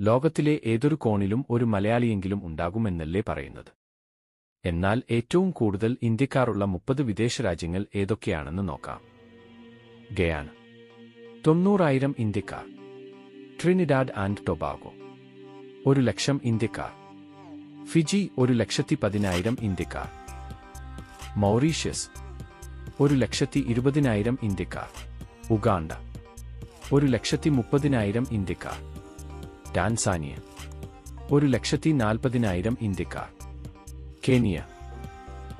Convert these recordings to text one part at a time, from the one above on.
ലോകത്തിലെ ഏതൊരു കോണിലും ഒരു മലയാളിയെങ്കിലും ഉണ്ടാകുമെന്നല്ലേ പറയുന്നത്. എന്നാൽ ഏറ്റവും കൂടുതൽ ഇന്ത്യക്കാരുള്ള മുപ്പത് വിദേശ രാജ്യങ്ങൾ ഏതൊക്കെയാണെന്ന് നോക്കാം. ഗയാണ് തൊണ്ണൂറായിരം ഇന്ത്യക്കാർ. Trinidad and Tobago. ഒരു ലക്ഷം ഇന്ത്യക്കാർ. ഫിജി ഒരു ലക്ഷത്തി പതിനായിരം ഇന്ത്യക്കാർ. മൗറീഷ്യസ്. ഒരു ലക്ഷത്തി ഇരുപതിനായിരം ഇന്ത്യക്കാർ. ഉഗാണ്ട. ഒരു ലക്ഷത്തി മുപ്പതിനായിരം ഇന്ത്യക്കാർ. ടാൻസാനിയ. ഒരു ലക്ഷത്തി നാൽപ്പതിനായിരം ഇന്ത്യക്കാർ. കെനിയ.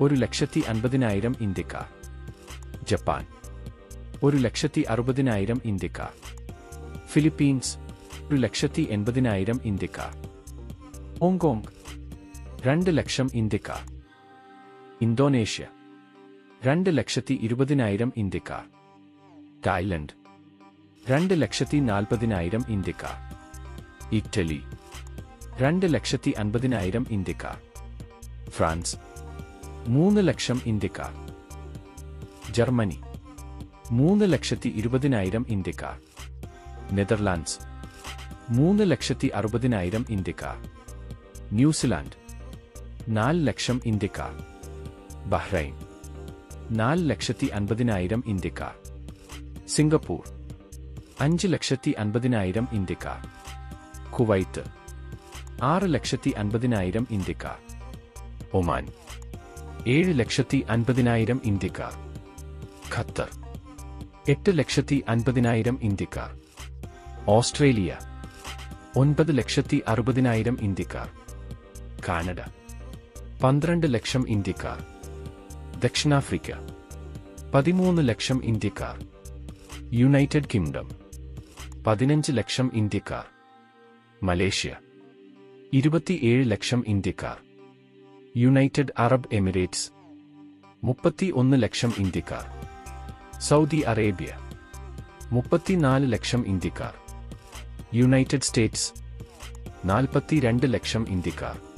ഒരു ലക്ഷത്തി അൻപതിനായിരം ഇന്ത്യക്കാർ. ജപ്പാൻ. ഒരു ലക്ഷത്തി അറുപതിനായിരം ഇന്ത്യക്കാർ. ഫിലിപ്പീൻസ്. ഒരു ലക്ഷത്തി എൺപതിനായിരം ഇന്ത്യക്കാർ. ഹോങ്കോങ്. രണ്ട് ലക്ഷം ഇന്ത്യക്കാർ. ഇന്തോനേഷ്യ. രണ്ട് ലക്ഷത്തി ഇരുപതിനായിരം ഇന്ത്യക്കാർ. തായ്ലൻഡ്. രണ്ട് ലക്ഷത്തി നാൽപ്പതിനായിരം ഇന്ത്യക്കാർ. ഇറ്റലി. രണ്ട് ലക്ഷത്തി അൻപതിനായിരം ഇന്ത്യക്കാർ. ഫ്രാൻസ്. മൂന്ന് ലക്ഷം ഇന്ത്യക്കാർ. ജർമ്മനി. മൂന്ന് ലക്ഷത്തി ഇരുപതിനായിരം ഇന്ത്യക്കാർ. നെതർലാൻഡ്സ്. മൂന്ന് ലക്ഷത്തി അറുപതിനായിരം ഇന്ത്യക്കാർ. ന്യൂസിലാൻഡ്. നാല് ലക്ഷം ഇന്ത്യക്കാർ. ബഹ്റൈൻ. നാല് ലക്ഷത്തി അൻപതിനായിരം ഇന്ത്യക്കാർ. സിംഗപ്പൂർ. അഞ്ച് ലക്ഷത്തി അൻപതിനായിരം ഇന്ത്യക്കാർ. കുവൈത്ത്. ആറ് ലക്ഷത്തി അൻപതിനായിരം ഇന്ത്യക്കാർ. ഒമാൻ. ഏഴ് ലക്ഷത്തി അൻപതിനായിരം ഇന്ത്യക്കാർ. ഖത്തർ. എട്ട് ലക്ഷത്തി അൻപതിനായിരം ഇന്ത്യക്കാർ. ഓസ്ട്രേലിയ. ഒൻപത് ലക്ഷത്തി അറുപതിനായിരം ഇന്ത്യക്കാർ. കാനഡ. പന്ത്രണ്ട് ലക്ഷം ഇന്ത്യക്കാർ. ദക്ഷിണാഫ്രിക്ക. പതിമൂന്ന് ലക്ഷം ഇന്ത്യക്കാർ. United Kingdom. പതിനഞ്ച് ലക്ഷം ഇന്ത്യക്കാർ. മലേഷ്യ. ഇരുപത്തിയേഴ് ലക്ഷം ഇന്ത്യക്കാർ. United Arab Emirates. മുപ്പത്തി ഒന്ന് ലക്ഷം ഇന്ത്യക്കാർ. Saudi Arabia. മുപ്പത്തിനാല് ലക്ഷം ഇന്ത്യക്കാർ. United States. നാൽപ്പത്തിരണ്ട് ലക്ഷം ഇന്ത്യക്കാർ.